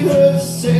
Jesus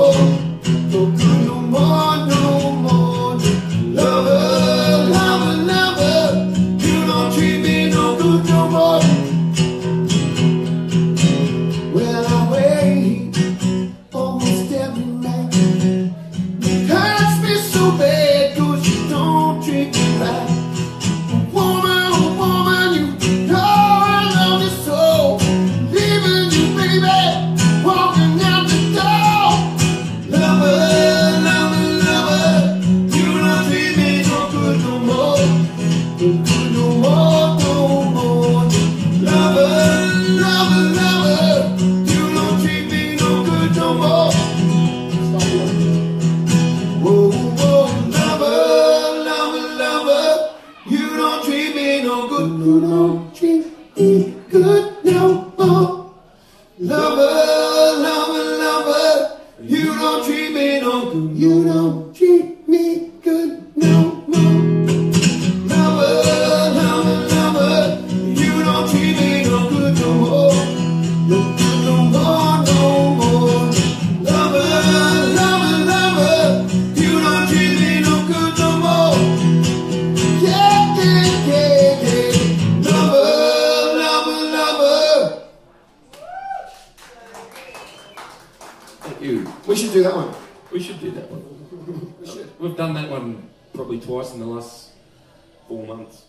lover, lover, lover, you don't treat me no good. You We should do that one. We should do that one. we should. We've done that one probably twice in the last four months.